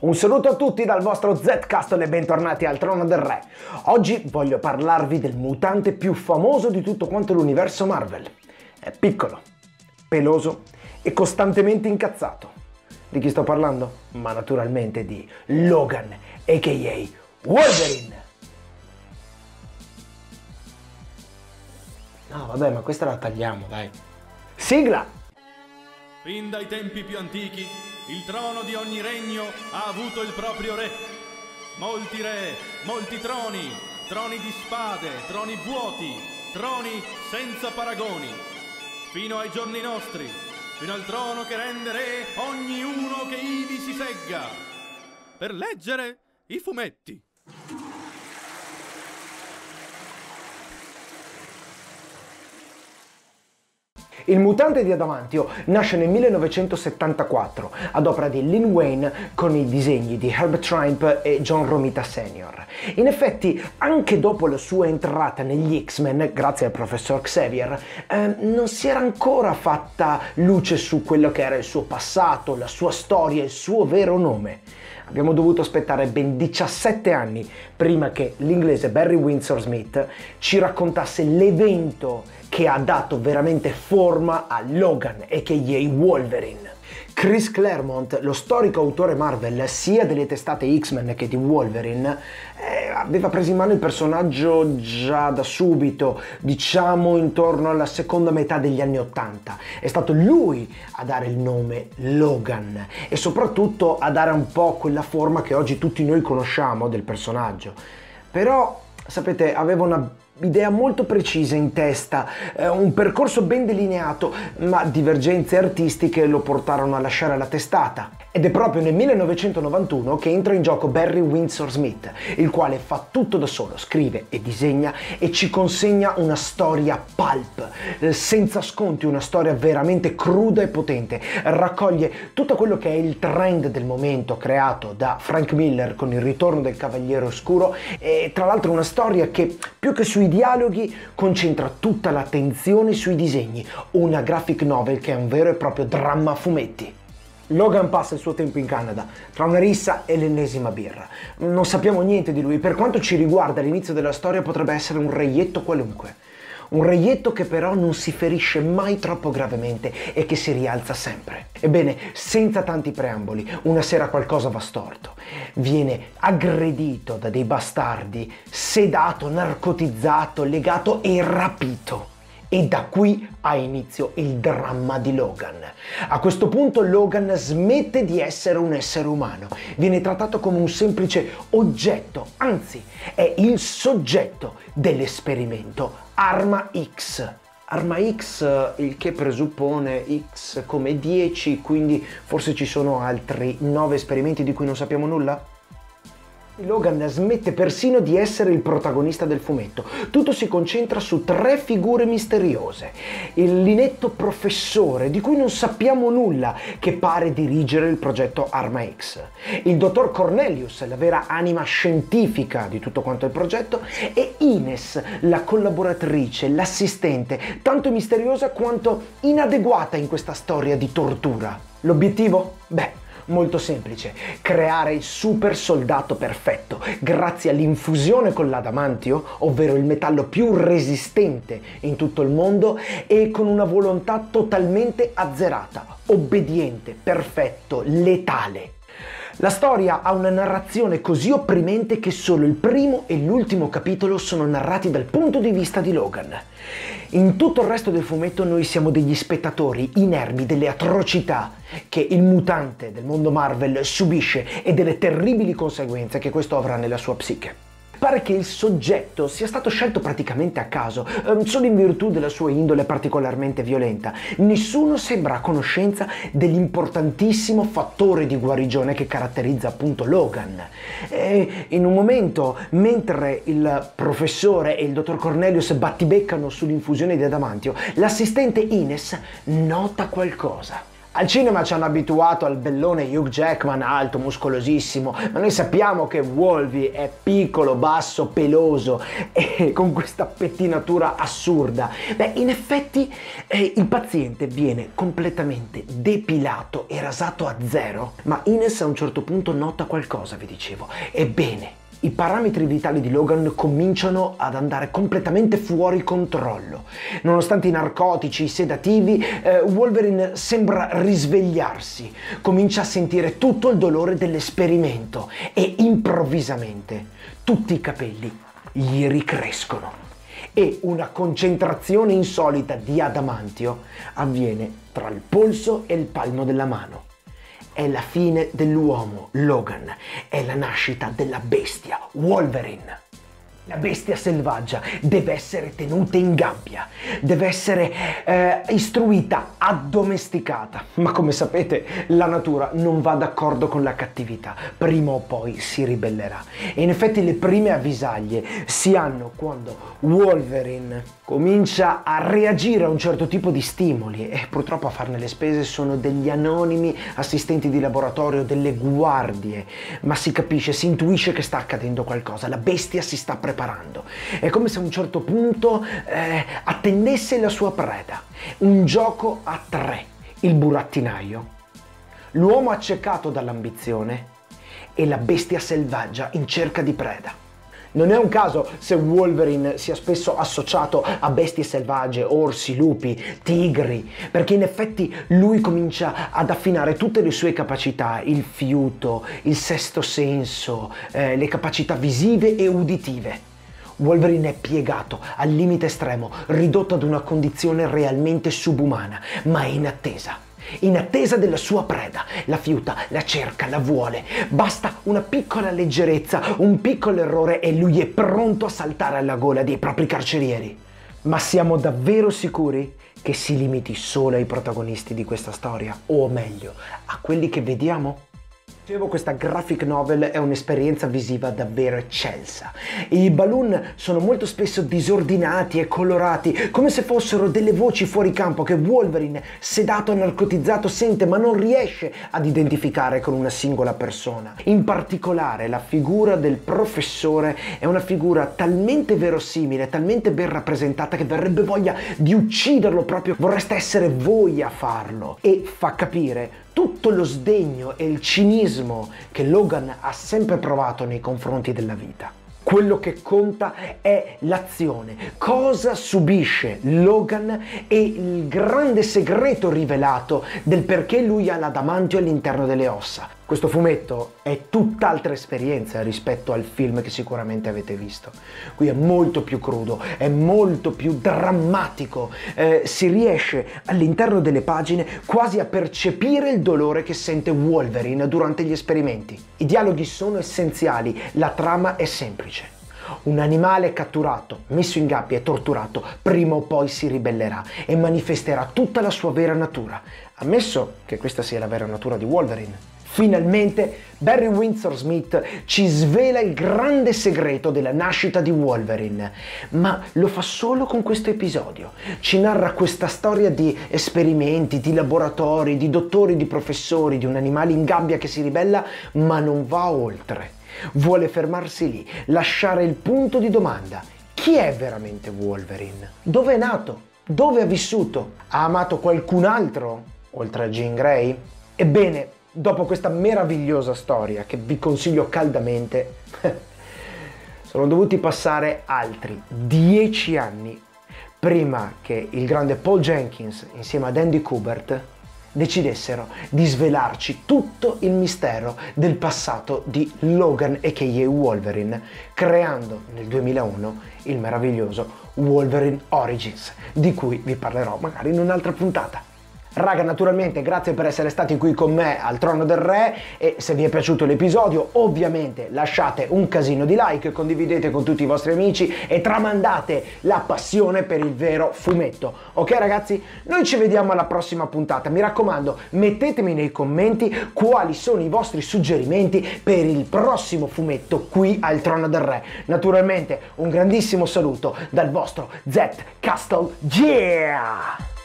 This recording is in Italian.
Un saluto a tutti dal vostro Zcastle e bentornati al Trono del Re. Oggi voglio parlarvi del mutante più famoso di tutto quanto l'universo Marvel. È piccolo, peloso e costantemente incazzato. Di chi sto parlando? Ma naturalmente di Logan, a.k.a. Wolverine. No, vabbè, ma questa la tagliamo, dai. Sigla! Fin dai tempi più antichi, il trono di ogni regno ha avuto il proprio re. Molti re, molti troni, troni di spade, troni vuoti, troni senza paragoni. Fino ai giorni nostri, fino al trono che rende re ognuno che ivi si segga. Per leggere i fumetti. Il mutante di Adamantio nasce nel 1974 ad opera di Lin Wayne con i disegni di Herbert Triumph e John Romita Sr. In effetti, anche dopo la sua entrata negli X-Men, grazie al professor Xavier, eh, non si era ancora fatta luce su quello che era il suo passato, la sua storia, il suo vero nome. Abbiamo dovuto aspettare ben 17 anni prima che l'inglese Barry Windsor Smith ci raccontasse l'evento che ha dato veramente forma a Logan, a.k.a. Wolverine. Chris Claremont, lo storico autore Marvel sia delle testate X-Men che di Wolverine, eh, aveva preso in mano il personaggio già da subito, diciamo intorno alla seconda metà degli anni Ottanta. È stato lui a dare il nome Logan e soprattutto a dare un po' quella forma che oggi tutti noi conosciamo del personaggio. Però, sapete, aveva una idea molto precisa in testa, eh, un percorso ben delineato, ma divergenze artistiche lo portarono a lasciare la testata. Ed è proprio nel 1991 che entra in gioco Barry Windsor Smith, il quale fa tutto da solo, scrive e disegna e ci consegna una storia pulp, eh, senza sconti, una storia veramente cruda e potente. Raccoglie tutto quello che è il trend del momento creato da Frank Miller con il ritorno del Cavaliere Oscuro e tra l'altro una storia che più che sui dialoghi concentra tutta l'attenzione sui disegni, una graphic novel che è un vero e proprio dramma a fumetti. Logan passa il suo tempo in Canada, tra una rissa e l'ennesima birra. Non sappiamo niente di lui, per quanto ci riguarda l'inizio della storia potrebbe essere un reietto qualunque. Un reietto che però non si ferisce mai troppo gravemente e che si rialza sempre. Ebbene, senza tanti preamboli, una sera qualcosa va storto. Viene aggredito da dei bastardi, sedato, narcotizzato, legato e rapito. E da qui ha inizio il dramma di Logan. A questo punto Logan smette di essere un essere umano, viene trattato come un semplice oggetto, anzi è il soggetto dell'esperimento Arma X. Arma X, il che presuppone X come 10, quindi forse ci sono altri 9 esperimenti di cui non sappiamo nulla? Logan smette persino di essere il protagonista del fumetto. Tutto si concentra su tre figure misteriose. Il linetto professore, di cui non sappiamo nulla, che pare dirigere il progetto Arma X. Il dottor Cornelius, la vera anima scientifica di tutto quanto il progetto. E Ines, la collaboratrice, l'assistente, tanto misteriosa quanto inadeguata in questa storia di tortura. L'obiettivo? Beh, Molto semplice, creare il super soldato perfetto grazie all'infusione con l'adamantio, ovvero il metallo più resistente in tutto il mondo e con una volontà totalmente azzerata, obbediente, perfetto, letale. La storia ha una narrazione così opprimente che solo il primo e l'ultimo capitolo sono narrati dal punto di vista di Logan. In tutto il resto del fumetto noi siamo degli spettatori inermi delle atrocità che il mutante del mondo Marvel subisce e delle terribili conseguenze che questo avrà nella sua psiche. Pare che il soggetto sia stato scelto praticamente a caso, ehm, solo in virtù della sua indole particolarmente violenta. Nessuno sembra a conoscenza dell'importantissimo fattore di guarigione che caratterizza appunto Logan. E in un momento, mentre il professore e il dottor Cornelius battibeccano sull'infusione di adamantio, l'assistente Ines nota qualcosa Al cinema ci hanno abituato al bellone Hugh Jackman alto, muscolosissimo, ma noi sappiamo che Wolvie è piccolo, basso, peloso e con questa pettinatura assurda. Beh, in effetti eh, il paziente viene completamente depilato e rasato a zero, ma Ines a un certo punto nota qualcosa, vi dicevo. Ebbene, i parametri vitali di Logan cominciano ad andare completamente fuori controllo. Nonostante i narcotici, i sedativi, eh, Wolverine sembra risvegliarsi, comincia a sentire tutto il dolore dell'esperimento e improvvisamente tutti i capelli gli ricrescono. E una concentrazione insolita di adamantio avviene tra il polso e il palmo della mano è la fine dell'uomo, Logan, è la nascita della bestia, Wolverine. La bestia selvaggia deve essere tenuta in gabbia, deve essere eh, istruita, addomesticata, ma come sapete la natura non va d'accordo con la cattività, prima o poi si ribellerà. E in effetti le prime avvisaglie si hanno quando Wolverine comincia a reagire a un certo tipo di stimoli e purtroppo a farne le spese sono degli anonimi assistenti di laboratorio, delle guardie, ma si capisce, si intuisce che sta accadendo qualcosa, la bestia si sta preparando preparando. È come se a un certo punto eh, attendesse la sua preda. Un gioco a tre. Il burattinaio, l'uomo accecato dall'ambizione e la bestia selvaggia in cerca di preda. Non è un caso se Wolverine sia spesso associato a bestie selvagge, orsi, lupi, tigri, perché in effetti lui comincia ad affinare tutte le sue capacità, il fiuto, il sesto senso, eh, le capacità visive e uditive. Wolverine è piegato al limite estremo, ridotto ad una condizione realmente subumana, ma è in attesa. In attesa della sua preda, la fiuta, la cerca, la vuole. Basta una piccola leggerezza, un piccolo errore e lui è pronto a saltare alla gola dei propri carcerieri. Ma siamo davvero sicuri che si limiti solo ai protagonisti di questa storia? O meglio, a quelli che vediamo? Dicevo, questa graphic novel è un'esperienza visiva davvero eccelsa. I balloon sono molto spesso disordinati e colorati, come se fossero delle voci fuori campo che Wolverine, sedato e narcotizzato, sente ma non riesce ad identificare con una singola persona. In particolare la figura del professore è una figura talmente verosimile, talmente ben rappresentata che verrebbe voglia di ucciderlo proprio, vorreste essere voi a farlo e fa capire tutto lo sdegno e il cinismo che Logan ha sempre provato nei confronti della vita. Quello che conta è l'azione, cosa subisce Logan e il grande segreto rivelato del perché lui ha l'adamantio all'interno delle ossa. Questo fumetto è tutt'altra esperienza rispetto al film che sicuramente avete visto. Qui è molto più crudo, è molto più drammatico, eh, si riesce all'interno delle pagine quasi a percepire il dolore che sente Wolverine durante gli esperimenti. I dialoghi sono essenziali, la trama è semplice. Un animale catturato, messo in gabbia e torturato, prima o poi si ribellerà e manifesterà tutta la sua vera natura, ammesso che questa sia la vera natura di Wolverine. Finalmente Barry Windsor Smith ci svela il grande segreto della nascita di Wolverine, ma lo fa solo con questo episodio. Ci narra questa storia di esperimenti, di laboratori, di dottori, di professori, di un animale in gabbia che si ribella, ma non va oltre. Vuole fermarsi lì, lasciare il punto di domanda. Chi è veramente Wolverine? Dove è nato? Dove ha vissuto? Ha amato qualcun altro oltre a Jean Grey? Ebbene, dopo questa meravigliosa storia che vi consiglio caldamente, sono dovuti passare altri dieci anni prima che il grande Paul Jenkins insieme ad Andy Kubert decidessero di svelarci tutto il mistero del passato di Logan a.k.a. Wolverine, creando nel 2001 il meraviglioso Wolverine Origins, di cui vi parlerò magari in un'altra puntata. Raga, naturalmente grazie per essere stati qui con me al Trono del Re e se vi è piaciuto l'episodio ovviamente lasciate un casino di like, condividete con tutti i vostri amici e tramandate la passione per il vero fumetto. Ok ragazzi? Noi ci vediamo alla prossima puntata. Mi raccomando, mettetemi nei commenti quali sono i vostri suggerimenti per il prossimo fumetto qui al Trono del Re. Naturalmente un grandissimo saluto dal vostro Z Castle. Yeah!